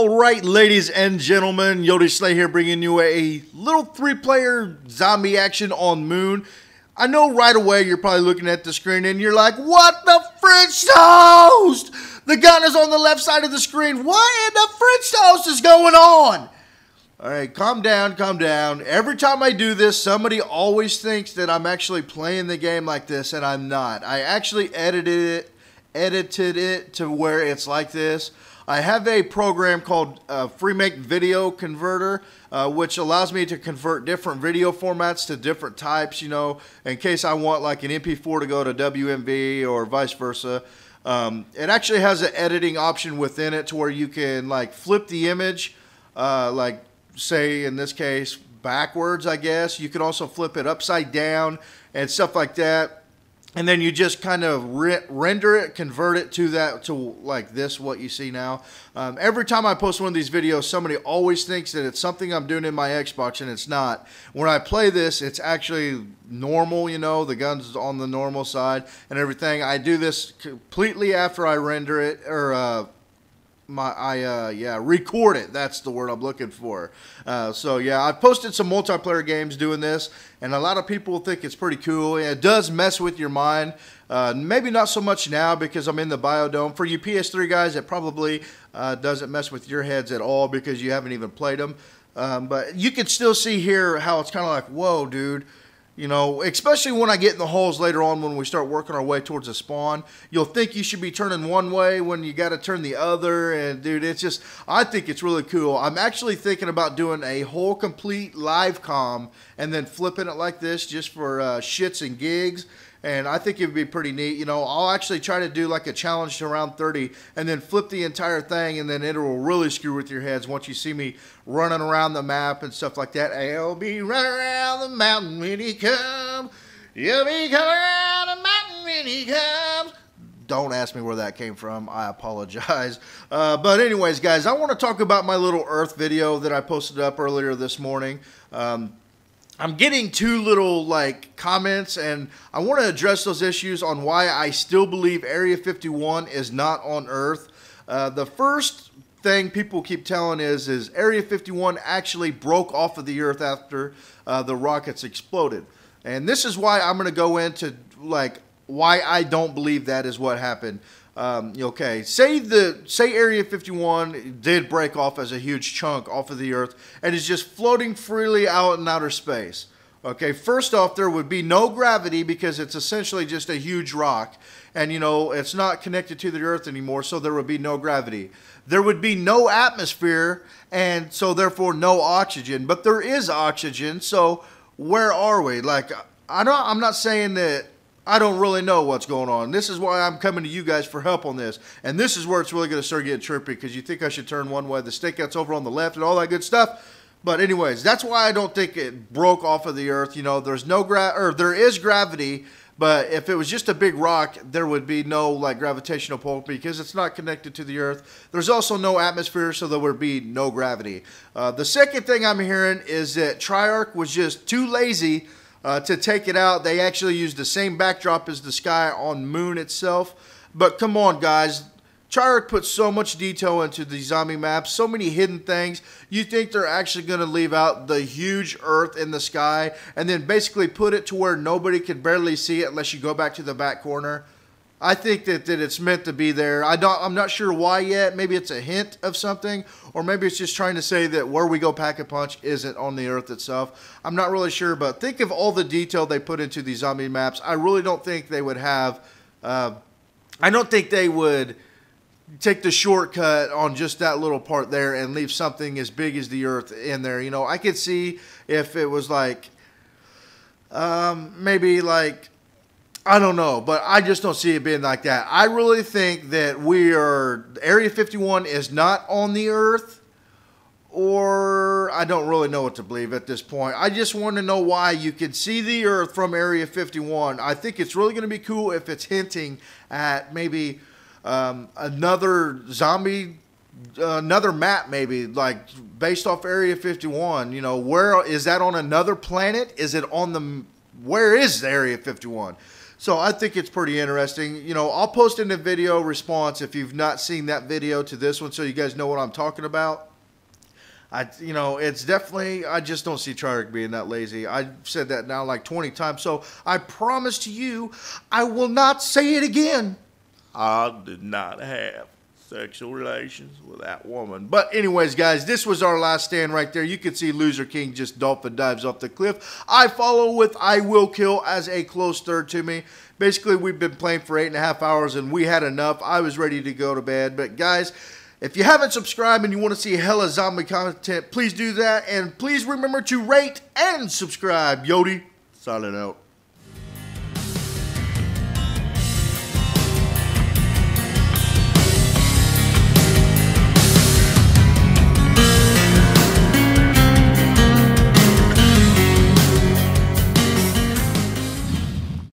All right, ladies and gentlemen, YoteSlaya here bringing you a little three player zombie action on Moon. I know right away you're probably looking at the screen and you're like, what the French toast? The gun is on the left side of the screen. What in the French toast is going on? All right, calm down, calm down. Every time I do this, somebody always thinks that I'm actually playing the game like this, and I'm not. I actually edited it, edited it to where it's like this. I have a program called uh, FreeMake Video Converter, uh, which allows me to convert different video formats to different types, you know, in case I want like an MP4 to go to WMV or vice versa. Um, it actually has an editing option within it to where you can like flip the image, uh, like say in this case backwards, I guess. You can also flip it upside down and stuff like that and then you just kind of re- render it, convert it to that to like this, what you see now. Um, every time I post one of these videos, somebody always thinks that it's something I'm doing in my Xbox, and it's not. When I play this, it's actually normal. You know, the gun's on the normal side and everything. I do this completely after I render it or. Uh, my I uh, yeah record it. That's the word I'm looking for. Uh, so yeah, I posted some multiplayer games doing this, and a lot of people think it's pretty cool. It does mess with your mind. Uh, maybe not so much now because I'm in the biodome. For you PS3 guys, it probably uh, doesn't mess with your heads at all because you haven't even played them. Um, but you can still see here how it's kind of like, whoa, dude. You know, especially when I get in the holes later on when we start working our way towards the spawn, you'll think you should be turning one way when you got to turn the other. And dude, it's just, I think it's really cool. I'm actually thinking about doing a whole complete live com and then flipping it like this just for uh, shits and gigs and I think it would be pretty neat. You know, I'll actually try to do like a challenge to around 30 and then flip the entire thing, and then it will really screw with your heads once you see me running around the map and stuff like that. I'll be running around the mountain when he comes. You'll be coming around the mountain when he comes. Don't ask me where that came from. I apologize. Uh, but anyways, guys, I want to talk about my little Earth video that I posted up earlier this morning. Um, I'm getting two little like comments, and I want to address those issues on why I still believe Area 51 is not on Earth. Uh, the first thing people keep telling is is Area 51 actually broke off of the Earth after uh, the rockets exploded, and this is why I'm going to go into like why I don't believe that is what happened. Um, okay, say the say Area 51 did break off as a huge chunk off of the Earth and is just floating freely out in outer space. Okay, first off, there would be no gravity because it's essentially just a huge rock, and you know it's not connected to the Earth anymore, so there would be no gravity. There would be no atmosphere, and so therefore no oxygen. But there is oxygen, so where are we? Like, I don't. I'm not saying that I don't really know what's going on. This is why I'm coming to you guys for help on this. And this is where it's really going to start getting trippy because you think I should turn one way, the stakeout's over on the left, and all that good stuff. But anyways, that's why I don't think it broke off of the earth. You know, there's no gra or there is gravity, but if it was just a big rock, there would be no like gravitational pull because it's not connected to the earth. There's also no atmosphere, so there would be no gravity. Uh, the second thing I'm hearing is that Treyarch was just too lazy uh, to take it out. They actually used the same backdrop as the sky on Moon itself. But come on, guys. Treyarch put so much detail into the zombie maps, so many hidden things. You think they're actually going to leave out the huge Earth in the sky and then basically put it to where nobody can barely see it unless you go back to the back corner? I think that, that it's meant to be there. I don't. I'm not sure why yet. Maybe it's a hint of something, or maybe it's just trying to say that where we go pack a punch isn't on the Earth itself. I'm not really sure, but think of all the detail they put into these zombie maps. I really don't think they would have. Uh, I don't think they would take the shortcut on just that little part there and leave something as big as the Earth in there. You know, I could see if it was like um, maybe like I don't know, but I just don't see it being like that. I really think that we are Area 51 is not on the Earth, or I don't really know what to believe at this point. I just want to know why you can see the Earth from Area 51. I think it's really going to be cool if it's hinting at maybe um, another zombie uh, another map maybe like based off area 51 you know where is that on another planet is it on the where is area 51 So I think it's pretty interesting. You know, I'll post in the video response if you've not seen that video to this one so you guys know what I'm talking about. I, you know, it's definitely, I just don't see Treyarch being that lazy. I've said that now like 20 times. So I promise to you, I will not say it again. I did not have sexual relations with that woman. But anyways, guys, this was our last stand right there. You can see Loser King just dolphin dives off the cliff. I follow with I Will Kill as a close third to me. Basically, we've been playing for eight and a half hours and we had enough. I was ready to go to bed. But guys, if you haven't subscribed and you want to see hella zombie content, please do that. And please remember to rate and subscribe. Yodi, signing out.